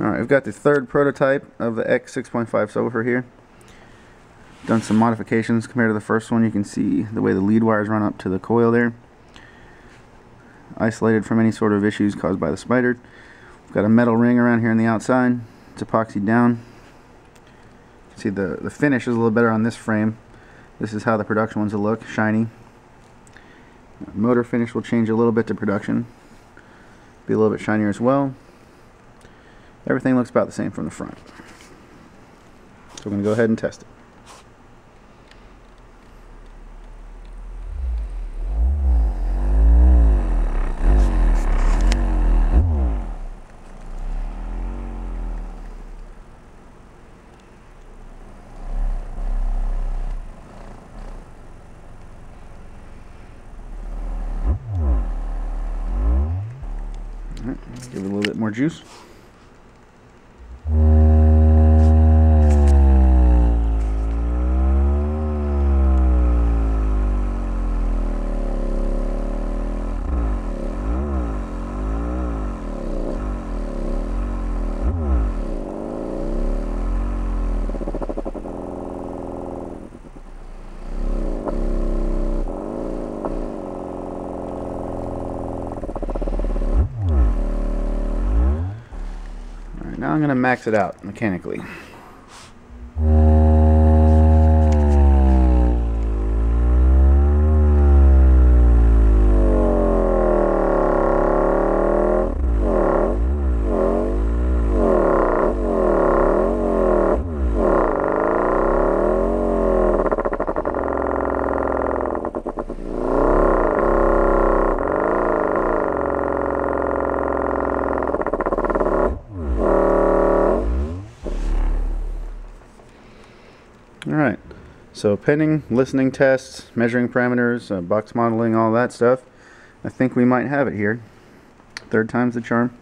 Alright, we've got the third prototype of the X6.5 subwoofer here. Done some modifications compared to the first one. You can see the way the lead wires run up to the coil there. Isolated from any sort of issues caused by the spider. We've got a metal ring around here on the outside. It's epoxied down. You can see the, the finish is a little better on this frame. This is how the production ones will look, shiny. Motor finish will change a little bit to production. Be a little bit shinier as well. Everything looks about the same from the front. So we're going to go ahead and test it. give it a little bit more juice. Now I'm going to max it out mechanically. Alright, so pending listening tests, measuring parameters, uh, box modeling, all that stuff, I think we might have it here. Third time's the charm.